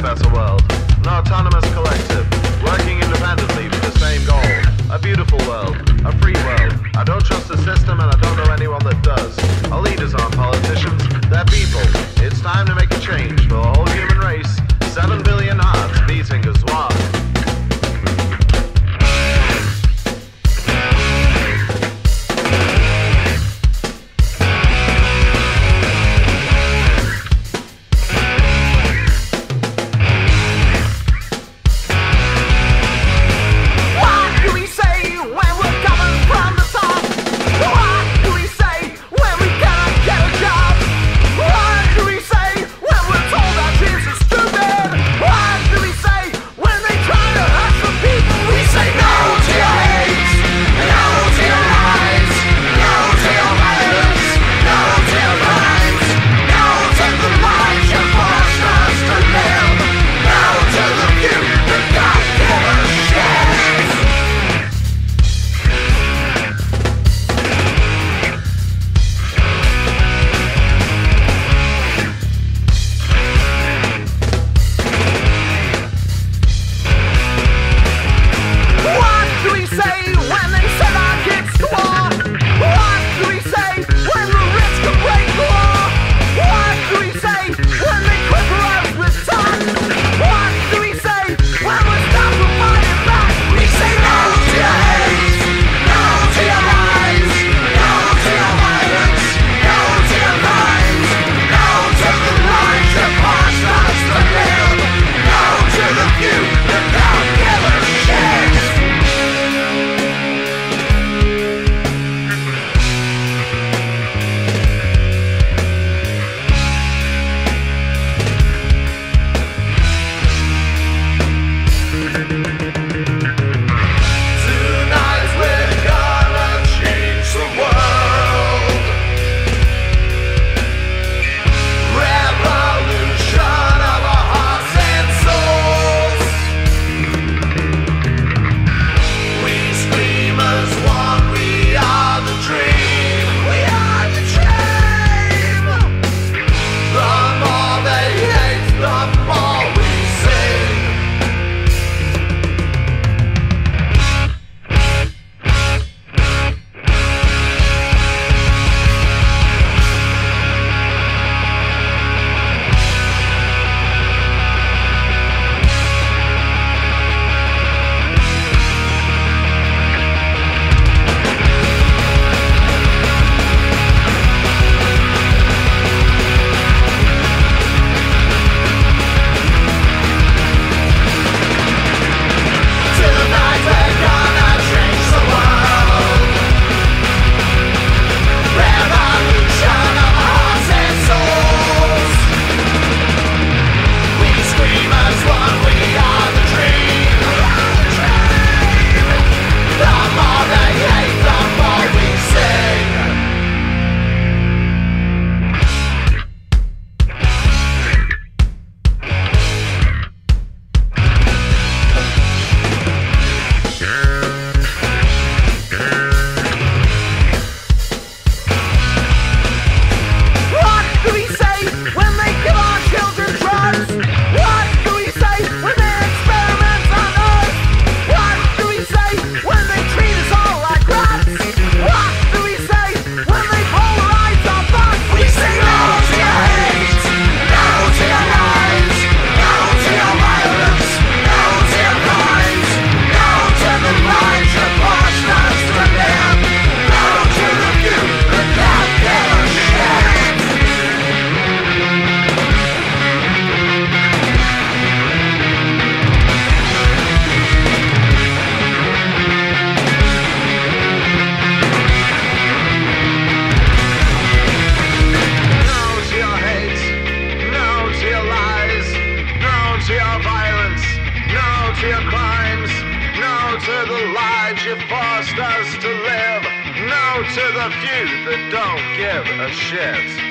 a better world. An autonomous collective, working independently for the same goal. A beautiful world. A the lives you forced us to live. No to the few that don't give a shit.